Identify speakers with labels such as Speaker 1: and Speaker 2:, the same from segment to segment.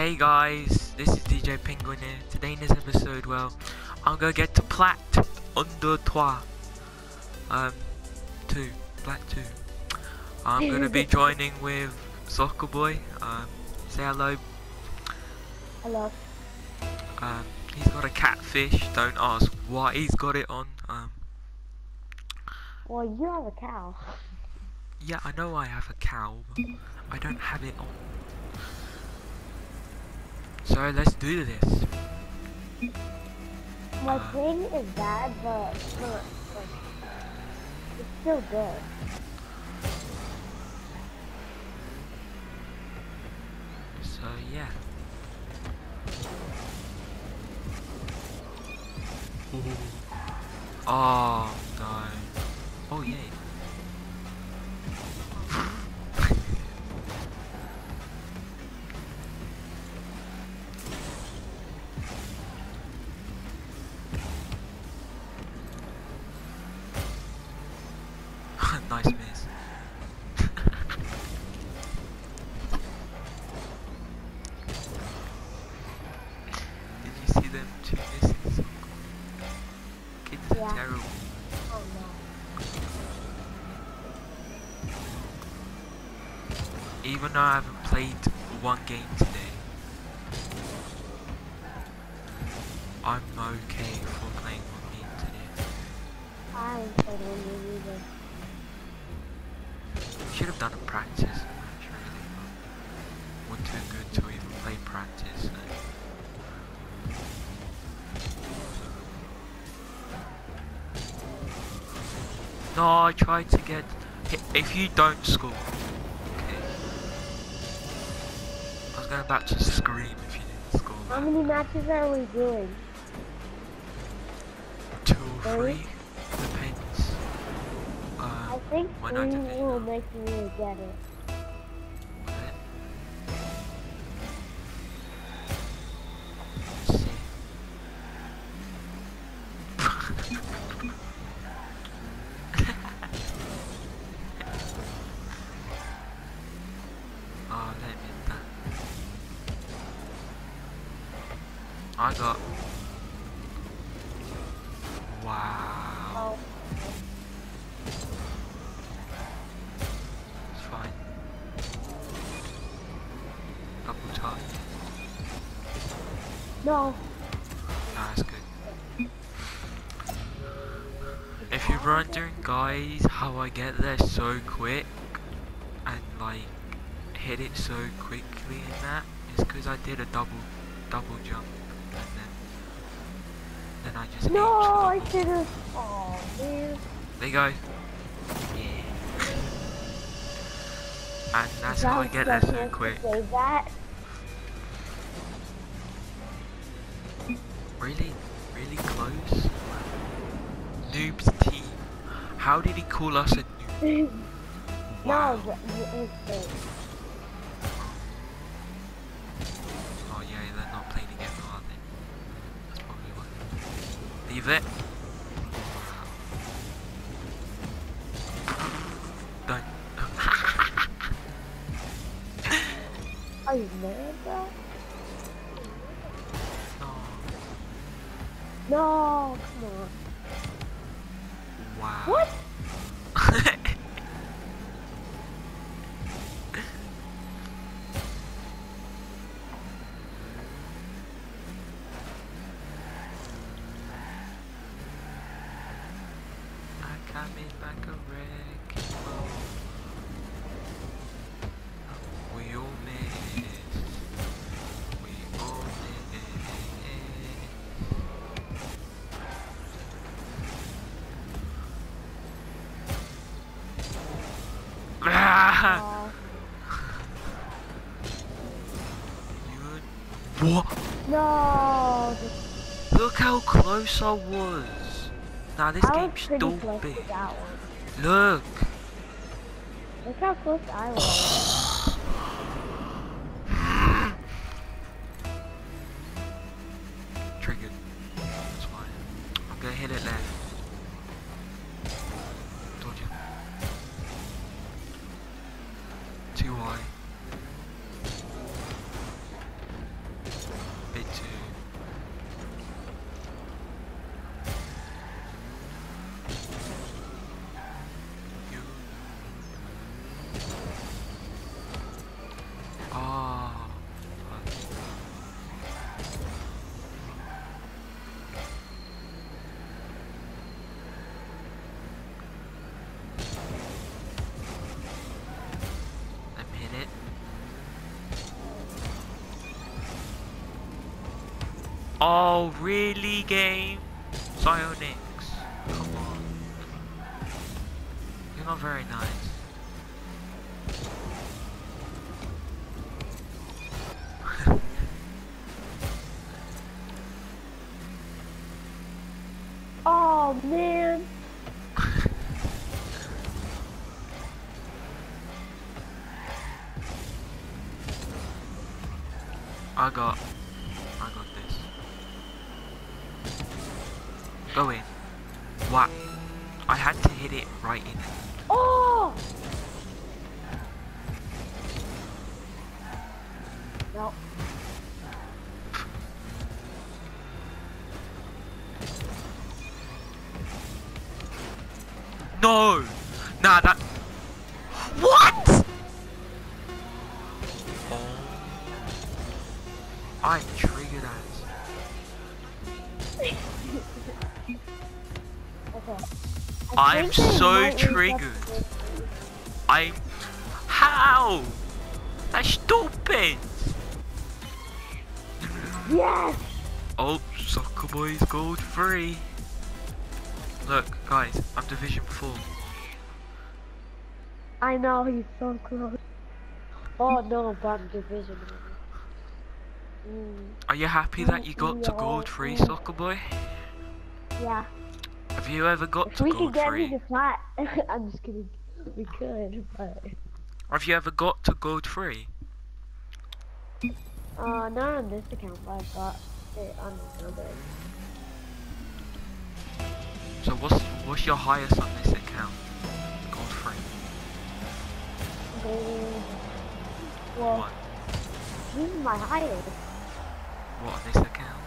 Speaker 1: Hey guys, this is DJ Penguin here. Today in this episode, well, I'm gonna get to plat under trois. Um, two, plat two. I'm gonna be joining with Soccer Boy. Um, say hello.
Speaker 2: Hello.
Speaker 1: Um, he's got a catfish. Don't ask why he's got it on. Um,
Speaker 2: Well, you have a cow.
Speaker 1: yeah, I know I have a cow, but I don't have it on. So let's do this.
Speaker 2: My
Speaker 1: Uh.
Speaker 2: thing is bad, but but, like, it's still good.
Speaker 1: So yeah. Oh you see them two? Kids are
Speaker 2: Yeah.
Speaker 1: terrible.
Speaker 2: Oh no.
Speaker 1: Even though I haven't played one game today, I'm okay for playing one game today.
Speaker 2: I haven't played one game either.
Speaker 1: Should have done a practice match really, but we're too good to even play practice. No, I tried to get. If you don't score, okay. I was going about to scream if you didn't score.
Speaker 2: How many matches are we doing?
Speaker 1: Two or
Speaker 2: Three?
Speaker 1: depends. Uh,
Speaker 2: I think
Speaker 1: why
Speaker 2: three will make me get it.
Speaker 1: Wow. It's fine. Double time.
Speaker 2: no.
Speaker 1: Nah, it's good. If you're wondering, guys, how I get there so quick and like hit it so quickly in that, it's because I did a double, double jump then I just
Speaker 2: No, I should have. Oh, man.
Speaker 1: There you go. Yeah. And that's how I get there
Speaker 2: so
Speaker 1: so
Speaker 2: nice to
Speaker 1: quick.
Speaker 2: Say that.
Speaker 1: Really? Really close? Noobs team. How did he call us a noob? Wow.
Speaker 2: No,
Speaker 1: Leave it. Don't.
Speaker 2: Are you mad, bro?
Speaker 1: no.
Speaker 2: No, come on.
Speaker 1: Wow.
Speaker 2: What? No.
Speaker 1: Look how close I was. Now this
Speaker 2: I
Speaker 1: game's
Speaker 2: pretty
Speaker 1: still
Speaker 2: close
Speaker 1: big.
Speaker 2: to that one.
Speaker 1: Look.
Speaker 2: Look how close I was.
Speaker 1: Oh, really, game? Psyonix. Come on. You're not very nice.
Speaker 2: Oh man.
Speaker 1: I got. I got this. Go in. What? I had to hit it right in.
Speaker 2: Oh. No.
Speaker 1: No! Nah, that. What? Oh. I'm triggered as.
Speaker 2: Okay.
Speaker 1: I'm so triggered. I'm. How? That's stupid!
Speaker 2: Yes.
Speaker 1: Oh, Soccer Boy's gold free. Look, guys, I'm Division 4.
Speaker 2: I know he's so close. Oh no, bottom division. Mm,
Speaker 1: Are you happy that you got to gold free, Soccer Boy?
Speaker 2: Yeah.
Speaker 1: Have you ever got
Speaker 2: If
Speaker 1: to
Speaker 2: we could
Speaker 1: gold
Speaker 2: get me to flat, I'm just kidding. We could, but
Speaker 1: Have you ever got to gold free?
Speaker 2: uh, not on this account. But I got it on another.
Speaker 1: So what's what's your highest on this account? Gold free.
Speaker 2: Maybe. Well,
Speaker 1: What?
Speaker 2: this is my highest.
Speaker 1: What on this account?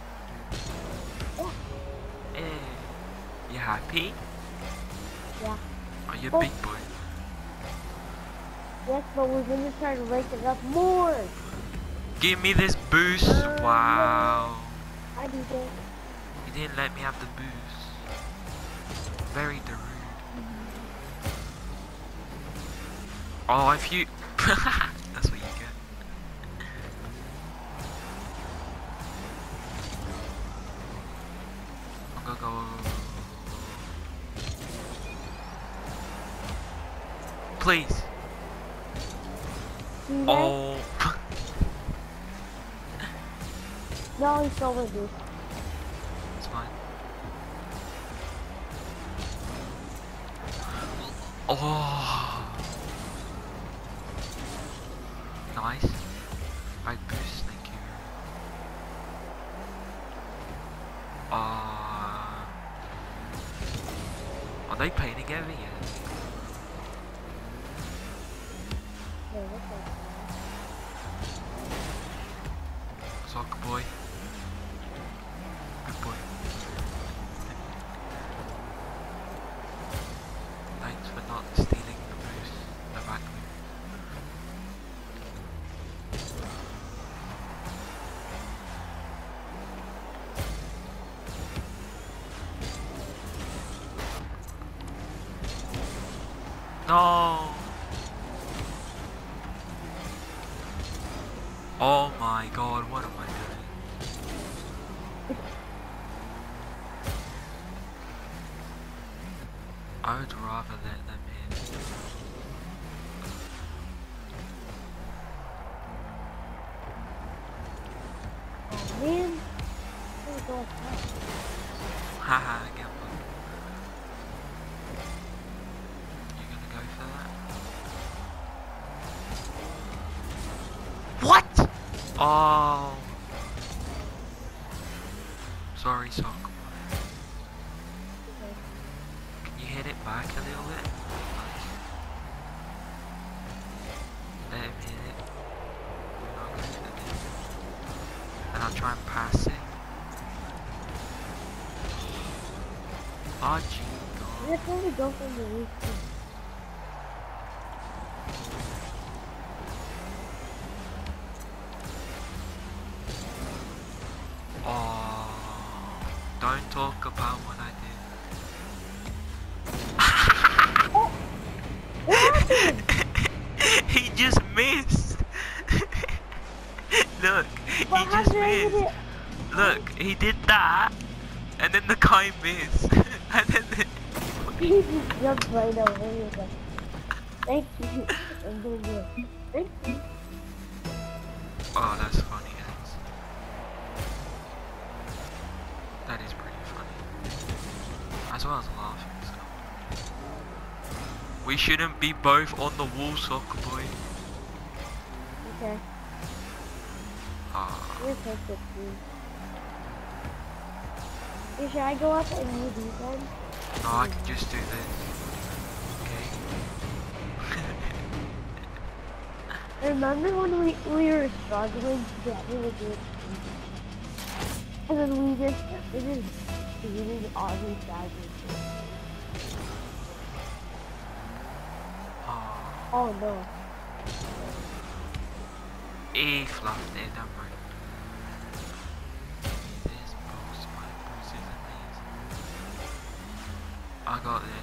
Speaker 1: Eh. You happy?
Speaker 2: Yeah.
Speaker 1: Are you a
Speaker 2: Oh.
Speaker 1: big boy?
Speaker 2: Yes, but we're gonna try to rank it up more.
Speaker 1: Give me this boost!
Speaker 2: Uh,
Speaker 1: Wow.
Speaker 2: I do this.
Speaker 1: You didn't let me have the boost. Very rude. Oh, if. You I'm go... Please.
Speaker 2: See that?
Speaker 1: Oh.
Speaker 2: No, he's over this.
Speaker 1: It's fine. Oh. Nice. Right boost, thank you. Uh, are they playing together yet?
Speaker 2: Yeah,
Speaker 1: No. Oh my god, what am I doing? I would rather let them
Speaker 2: Oh.
Speaker 1: Sorry, Sock. Can you hit it back a little bit? Let him hit it. And I'll try and pass it. Oh, gee,
Speaker 2: Let's only go the.
Speaker 1: He did that, and then the guy missed, and then the,
Speaker 2: He just jumped right over. He was like, thank you. I'm doing good. Thank you.
Speaker 1: oh, that's funny, guys. That is pretty funny, as well as laughing. So. We shouldn't be both on the wall, soccer boy.
Speaker 2: Okay.
Speaker 1: Ah,
Speaker 2: We're dude. Hey, should I go up and you do that?
Speaker 1: no, I can just do this. Okay.
Speaker 2: Remember when we, we were struggling to get really good And then we just, we just defeated all these guys.
Speaker 1: Ah.
Speaker 2: Oh no.
Speaker 1: E fluffed it, I got this.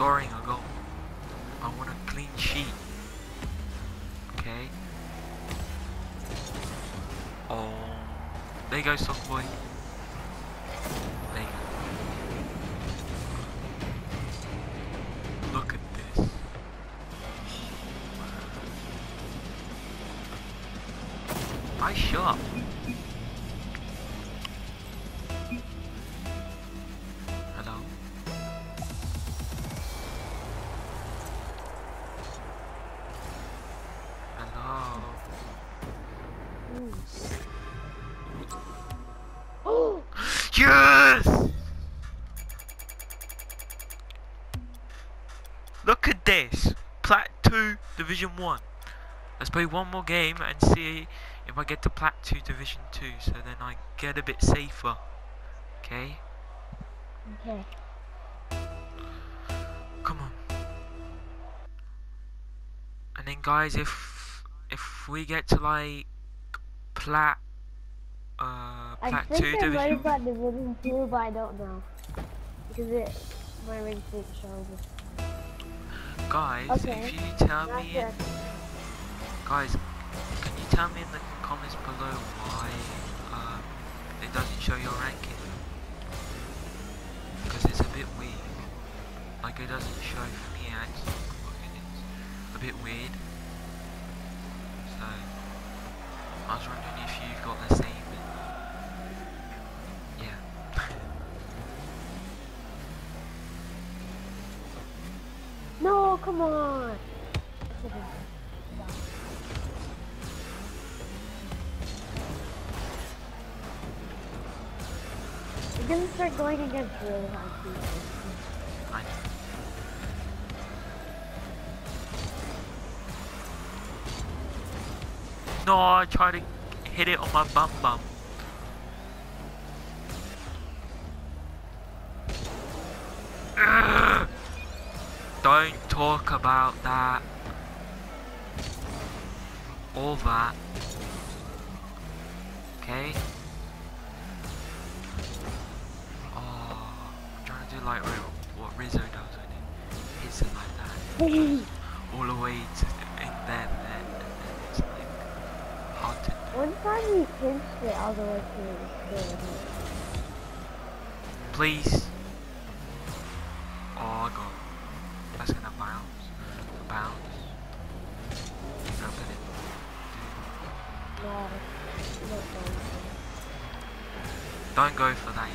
Speaker 1: Scoring a goal. I want a clean sheet. Okay? Oh. There you go, soft boy. There you go. Look at this. Nice shot. Plat 2 Division 1. Let's play one more game and see if I get to Plat 2 Division 2 so then I get a bit safer. Okay?
Speaker 2: Okay.
Speaker 1: Come on. And then guys if if we get to like Plat uh
Speaker 2: I
Speaker 1: Plat
Speaker 2: think
Speaker 1: 2
Speaker 2: they're
Speaker 1: Division
Speaker 2: right about Division 2, but I don't know. Because it, my ring didn't show me.
Speaker 1: Guys,
Speaker 2: Okay.
Speaker 1: if you tell
Speaker 2: Not
Speaker 1: me
Speaker 2: yet.
Speaker 1: Guys, can you tell me in the comments below why um, it doesn't show your ranking? Because it's a bit weird. Like it doesn't show for me actually. It's a bit weird. So, I was wondering if you've got the same. Yeah.
Speaker 2: No, come on! It doesn't start going against really hard people.
Speaker 1: No, I tried to hit it on my bum bum. Ugh. Don't talk about that. All that. Okay? Oh, I'm trying to do like what Rizzo does when he hits it like that. All the way to in there, there, and then it's like hard to
Speaker 2: One time we pinched it all the way to the
Speaker 1: Please. Oh, I gonna bounce. Bounce. I'm gonna
Speaker 2: No, no, no.
Speaker 1: Don't go for that.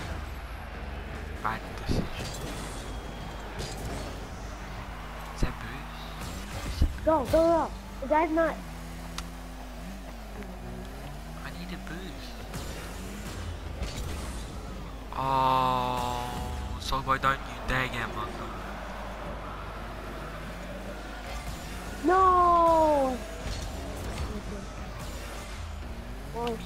Speaker 1: Bad decision. Is that boost?
Speaker 2: Go, go, go. The guy's not.
Speaker 1: I need a boost. Oh, so why don't you dare get Manga?
Speaker 2: No! Oh,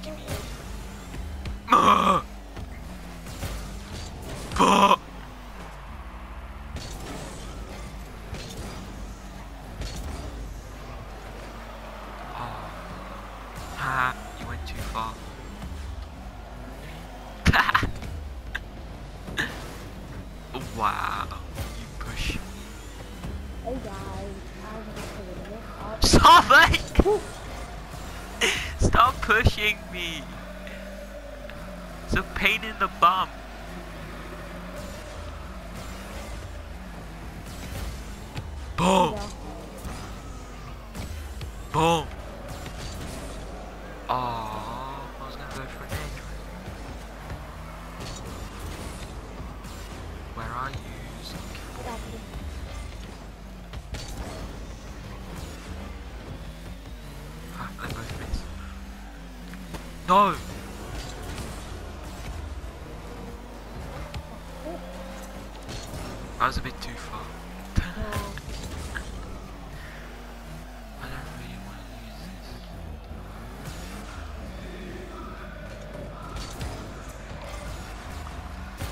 Speaker 1: Boom! Oh, I was gonna go for an edge. Where are you? Ah, they both. No!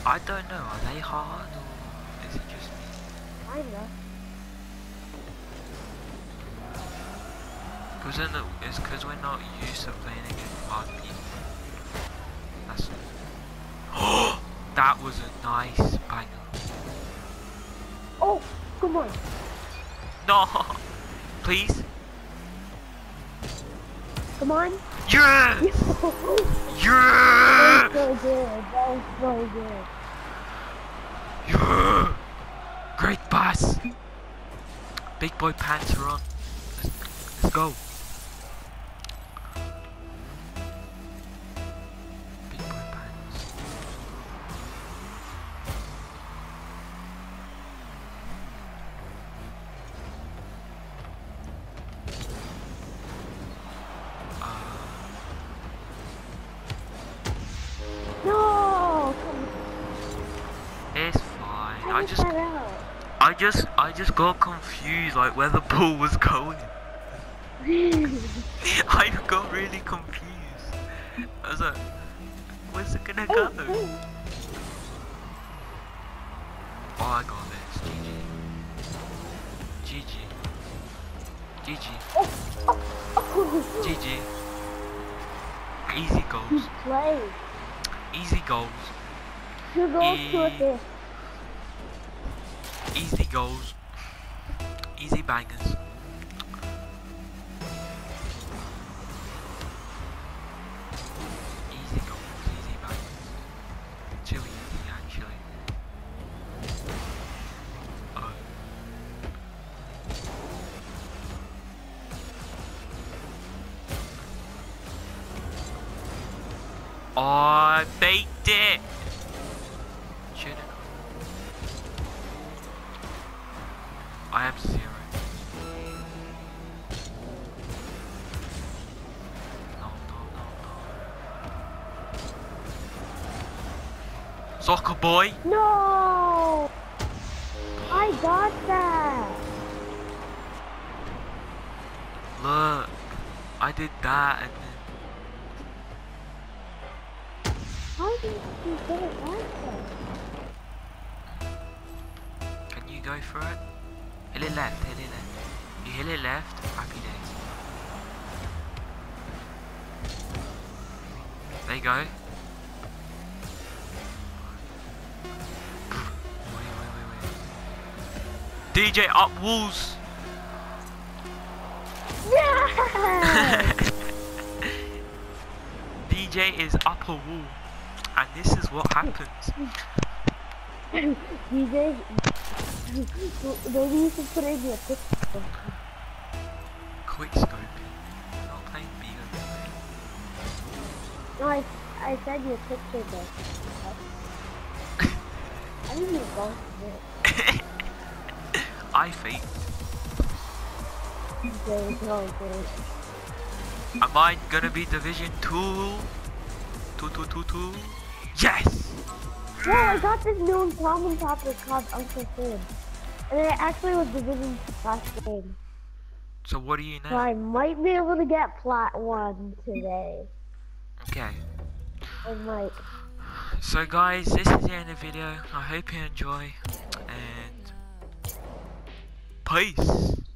Speaker 1: I don't know, are they hard or is it just me?
Speaker 2: Kinda.
Speaker 1: Because then it- it's because we're not used to playing against hard people. That's that was a nice banger.
Speaker 2: Oh, come on.
Speaker 1: No, please.
Speaker 2: Come on.
Speaker 1: Yes,
Speaker 2: that was so good. That was so good.
Speaker 1: yeah. Pass. Big boy pants are on. Let's, let's go. Just I just got confused like where the ball was going. I got really confused. I was like, where's it gonna go?
Speaker 2: Oh, oh.
Speaker 1: Oh, I got this. GG. GG. GG. GG. Easy goals. Easy goals.
Speaker 2: Two goals.
Speaker 1: Easy goals. Easy bangers. Easy bangers. Too easy actually. Oh. I baked it! I. Soccer boy!
Speaker 2: No! I got that!
Speaker 1: Look! I did that and then.
Speaker 2: How did you get it?
Speaker 1: Can you go for it? Hit it left, hit it left. You hit it left, happy days. There you go. DJ up walls! DJ is up a wall. And this is what happens.
Speaker 2: DJ, maybe you should put in your picture.
Speaker 1: Quick scoping. We're not playing.
Speaker 2: No, I, I said your picture though. I didn't even go to it. DJ, no, good.
Speaker 1: Am I gonna be Division 2? 2 2 2 2? Yes!
Speaker 2: No, I got this new uncommon topper called Uncle Sam. And it actually was Division last game.
Speaker 1: So what are you
Speaker 2: So
Speaker 1: now?
Speaker 2: I might be able to get plat one today.
Speaker 1: Okay.
Speaker 2: And like,
Speaker 1: So guys, this is the end of the video. I hope you enjoy. Peace!